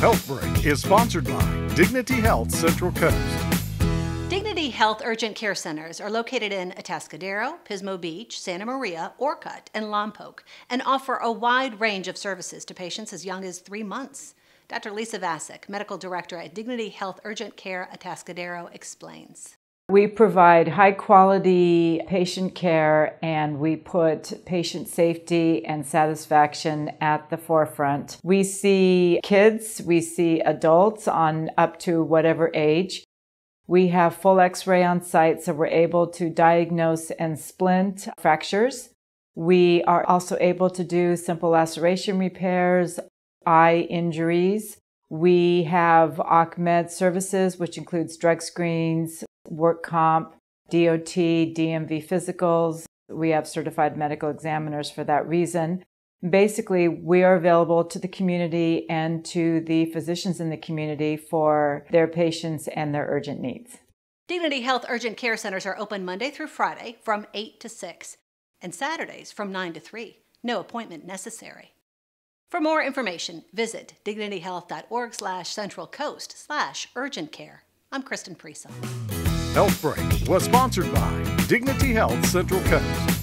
Health Break is sponsored by Dignity Health Central Coast. Dignity Health Urgent Care Centers are located in Atascadero, Pismo Beach, Santa Maria, Orcutt, and Lompoc and offer a wide range of services to patients as young as three months. Dr. Lisa Vasak, Medical Director at Dignity Health Urgent Care Atascadero, explains. We provide high quality patient care and we put patient safety and satisfaction at the forefront. We see kids, we see adults on up to whatever age. We have full x ray on site, so we're able to diagnose and splint fractures. We are also able to do simple laceration repairs, eye injuries. We have OCMED services, which includes drug screens, work comp, DOT, DMV physicals. We have certified medical examiners for that reason. Basically, we are available to the community and to the physicians in the community for their patients and their urgent needs. Dignity Health Urgent Care Centers are open Monday through Friday from 8 to 6 and Saturdays from 9 to 3. No appointment necessary. For more information, visit dignityhealth.org slash central coast slash urgent care. I'm Kristen Prisa. Health Break was sponsored by Dignity Health Central Coast.